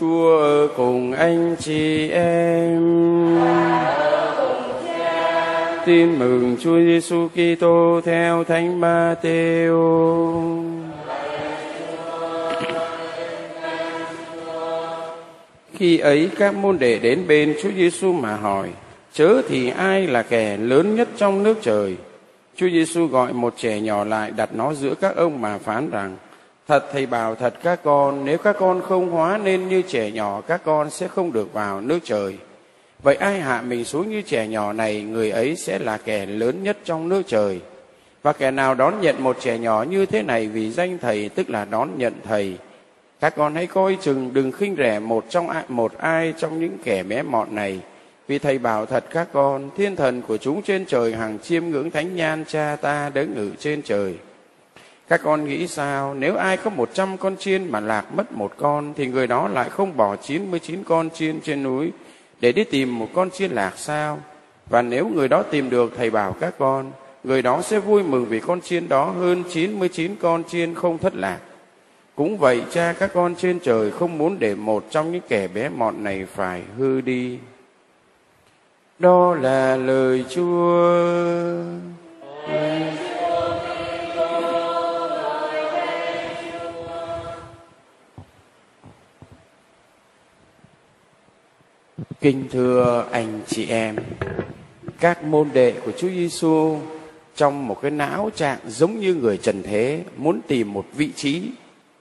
Chúa ở cùng anh chị em. Tin mừng Chúa Giêsu Kitô theo Thánh Matthew. Khi ấy các môn đệ đến bên Chúa Giêsu mà hỏi: Chớ thì ai là kẻ lớn nhất trong nước trời? Chúa Giêsu gọi một trẻ nhỏ lại đặt nó giữa các ông mà phán rằng: Thật thầy bảo thật các con, nếu các con không hóa nên như trẻ nhỏ, các con sẽ không được vào nước trời. Vậy ai hạ mình xuống như trẻ nhỏ này, người ấy sẽ là kẻ lớn nhất trong nước trời. Và kẻ nào đón nhận một trẻ nhỏ như thế này vì danh thầy, tức là đón nhận thầy. Các con hãy coi chừng đừng khinh rẻ một trong ai, một ai trong những kẻ bé mọn này. Vì thầy bảo thật các con, thiên thần của chúng trên trời hàng chiêm ngưỡng thánh nhan cha ta đấng ngự trên trời. Các con nghĩ sao, nếu ai có một trăm con chiên mà lạc mất một con, thì người đó lại không bỏ chín mươi chín con chiên trên núi để đi tìm một con chiên lạc sao? Và nếu người đó tìm được, thầy bảo các con, người đó sẽ vui mừng vì con chiên đó hơn chín mươi chín con chiên không thất lạc. Cũng vậy cha các con trên trời không muốn để một trong những kẻ bé mọn này phải hư đi. Đó là lời Chúa. Kinh thưa anh chị em, các môn đệ của Chúa Giêsu trong một cái não trạng giống như người trần thế muốn tìm một vị trí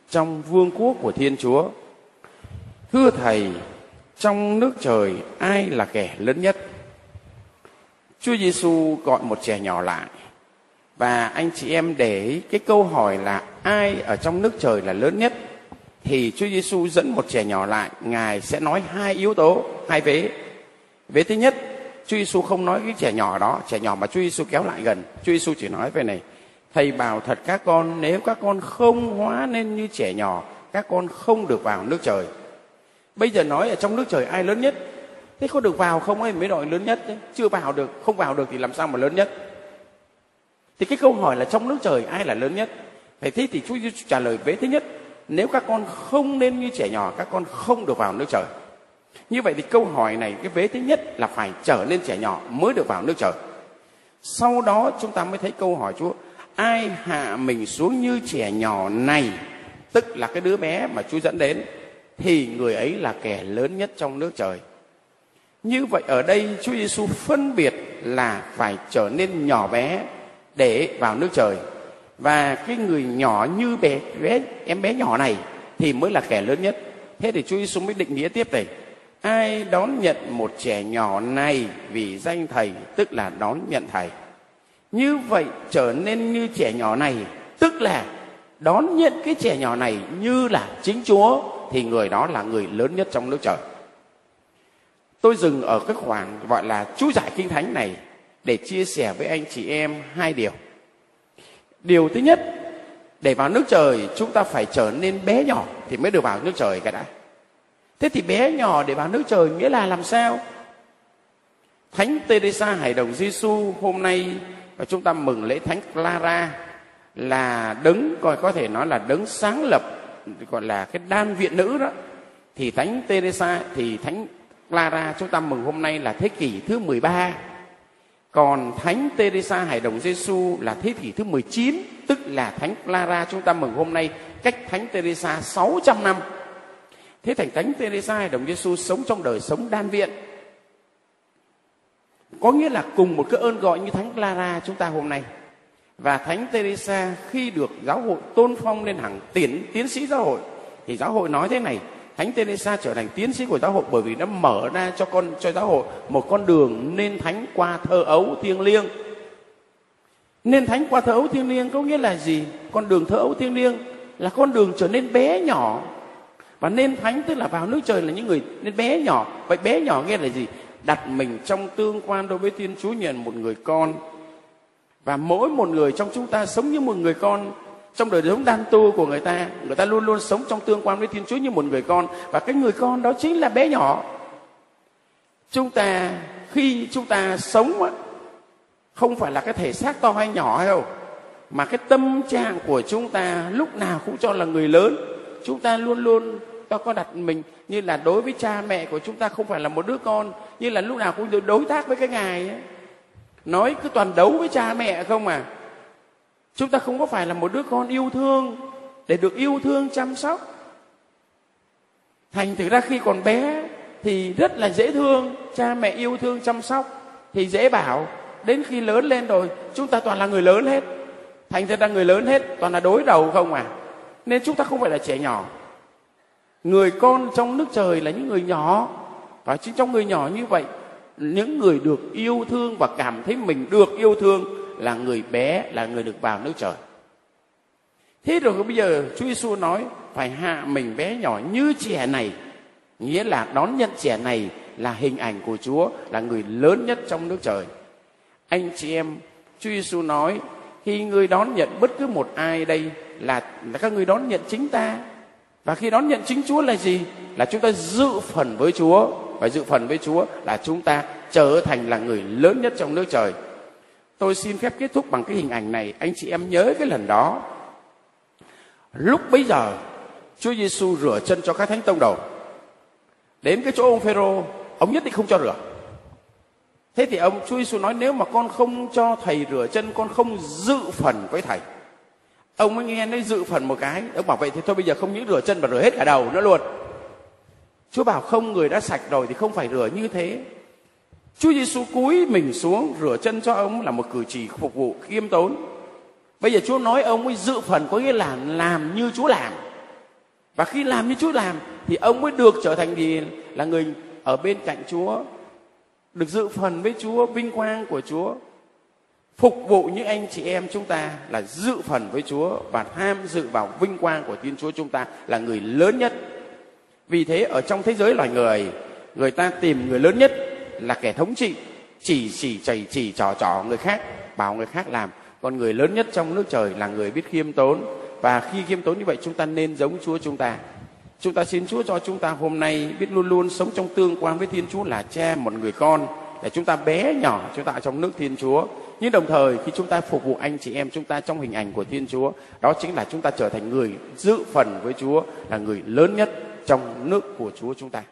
trong vương quốc của Thiên Chúa. Thưa thầy, trong nước trời ai là kẻ lớn nhất? Chúa Giêsu gọi một trẻ nhỏ lại và anh chị em để cái câu hỏi là ai ở trong nước trời là lớn nhất thì Chúa Giêsu dẫn một trẻ nhỏ lại, Ngài sẽ nói hai yếu tố, hai vế. Vế thứ nhất, Chúa Giêsu không nói cái trẻ nhỏ đó, trẻ nhỏ mà Chúa Giêsu kéo lại gần. Chúa Giêsu chỉ nói về này, thầy bảo thật các con, nếu các con không hóa nên như trẻ nhỏ, các con không được vào nước trời. Bây giờ nói ở trong nước trời ai lớn nhất? Thế có được vào không ấy mới đội lớn nhất đấy. Chưa vào được, không vào được thì làm sao mà lớn nhất? Thì cái câu hỏi là trong nước trời ai là lớn nhất? Phải thế thì Chúa Giêsu trả lời vế thứ nhất, nếu các con không nên như trẻ nhỏ, các con không được vào nước trời. Như vậy thì câu hỏi này, cái vế thứ nhất là phải trở nên trẻ nhỏ mới được vào nước trời. Sau đó chúng ta mới thấy câu hỏi, chúa, ai hạ mình xuống như trẻ nhỏ này, tức là cái đứa bé mà chúa dẫn đến, thì người ấy là kẻ lớn nhất trong nước trời. Như vậy ở đây chúa giêsu phân biệt là phải trở nên nhỏ bé để vào nước trời và cái người nhỏ như bé, bé em bé nhỏ này thì mới là kẻ lớn nhất. Thế thì chúa giêsu mới định nghĩa tiếp này. Ai đón nhận một trẻ nhỏ này vì danh thầy tức là đón nhận thầy. Như vậy trở nên như trẻ nhỏ này tức là đón nhận cái trẻ nhỏ này như là chính chúa thì người đó là người lớn nhất trong nước trời. Tôi dừng ở cái khoảng gọi là chú giải kinh thánh này để chia sẻ với anh chị em hai điều điều thứ nhất, để vào nước trời, chúng ta phải trở nên bé nhỏ thì mới được vào nước trời cái đã. Thế thì bé nhỏ để vào nước trời nghĩa là làm sao? Thánh teresa hải đồng giêsu hôm nay, và chúng ta mừng lễ thánh clara là đấng, coi có thể nói là đấng sáng lập, gọi là cái đan viện nữ đó. Thì thánh teresa, thì thánh clara chúng ta mừng hôm nay là thế kỷ thứ 13 còn Thánh Teresa Hải Đồng Giêsu là thế kỷ thứ 19, tức là Thánh Clara chúng ta mừng hôm nay cách Thánh Teresa 600 năm. Thế thành Thánh Teresa Hải Đồng Giêsu sống trong đời sống đan viện. Có nghĩa là cùng một cái ơn gọi như Thánh Clara chúng ta hôm nay. Và Thánh Teresa khi được giáo hội tôn phong lên hàng tiến tiến sĩ giáo hội thì giáo hội nói thế này Thánh Teresa trở thành tiến sĩ của giáo hội bởi vì nó mở ra cho con, cho giáo hội một con đường nên thánh qua thơ ấu thiêng liêng. Nên thánh qua thơ ấu thiêng liêng có nghĩa là gì? Con đường thơ ấu thiêng liêng là con đường trở nên bé nhỏ. Và nên thánh tức là vào nước trời là những người nên bé nhỏ. Vậy bé nhỏ nghĩa là gì? Đặt mình trong tương quan đối với Thiên Chúa, nhận một người con. Và mỗi một người trong chúng ta sống như một người con trong đời sống đan tu của người ta người ta luôn luôn sống trong tương quan với thiên chúa như một người con. Và cái người con đó chính là bé nhỏ. Chúng ta, khi chúng ta sống không phải là cái thể xác to hay nhỏ đâu, mà cái tâm trạng của chúng ta lúc nào cũng cho là người lớn. Chúng ta luôn luôn ta có đặt mình như là đối với cha mẹ của chúng ta không phải là một đứa con, như là lúc nào cũng đối tác với cái ngài ấy. nói cứ toàn đấu với cha mẹ không à chúng ta không có phải là một đứa con yêu thương để được yêu thương, chăm sóc. Thành thử ra khi còn bé thì rất là dễ thương. Cha mẹ yêu thương, chăm sóc thì dễ bảo. Đến khi lớn lên rồi, chúng ta toàn là người lớn hết. Thành ra người lớn hết, toàn là đối đầu không à? Nên chúng ta không phải là trẻ nhỏ. Người con trong nước trời là những người nhỏ. Và chính trong người nhỏ như vậy, những người được yêu thương và cảm thấy mình được yêu thương là người bé là người được vào nước trời. Thế rồi bây giờ Chúa Giêsu nói phải hạ mình bé nhỏ như trẻ này. Nghĩa là đón nhận trẻ này là hình ảnh của Chúa là người lớn nhất trong nước trời. Anh chị em Chúa Giêsu nói khi người đón nhận bất cứ một ai đây là, là các người đón nhận chính ta. Và khi đón nhận chính Chúa là gì? Là chúng ta dự phần với Chúa. Và dự phần với Chúa là chúng ta trở thành là người lớn nhất trong nước trời tôi xin phép kết thúc bằng cái hình ảnh này. Anh chị em nhớ cái lần đó. Lúc bấy giờ, Chúa Giêsu rửa chân cho các thánh tông đầu. Đến cái chỗ ông Phêrô, ông nhất định không cho rửa. Thế thì ông, Chúa Giêsu nói, nếu mà con không cho thầy rửa chân, con không dự phần với thầy. Ông mới nghe nói dự phần một cái. Ông bảo, vậy thì thôi, bây giờ không những rửa chân mà rửa hết cả đầu nữa luôn. Chúa bảo, không, người đã sạch rồi thì không phải rửa như thế. Chúa Giêsu cúi mình xuống rửa chân cho ông là một cử chỉ phục vụ khiêm tốn bây giờ Chúa nói ông ấy dự phần có nghĩa là làm như Chúa làm và khi làm như Chúa làm thì ông mới được trở thành gì là người ở bên cạnh Chúa được dự phần với Chúa vinh quang của Chúa phục vụ những anh chị em chúng ta là dự phần với Chúa và tham dự vào vinh quang của Thiên Chúa chúng ta là người lớn nhất. Vì thế ở trong thế giới loài người, người ta tìm người lớn nhất là kẻ thống trị, chỉ chỉ chảy chỉ trò trò người khác, bảo người khác làm. Còn người lớn nhất trong nước trời là người biết khiêm tốn và khi khiêm tốn như vậy chúng ta nên giống Chúa chúng ta. Chúng ta xin Chúa cho chúng ta hôm nay biết luôn luôn sống trong tương quan với Thiên Chúa là cha một người con để chúng ta bé nhỏ chúng ta trong nước Thiên Chúa. Nhưng đồng thời khi chúng ta phục vụ anh chị em chúng ta trong hình ảnh của Thiên Chúa, đó chính là chúng ta trở thành người dự phần với Chúa là người lớn nhất trong nước của Chúa chúng ta.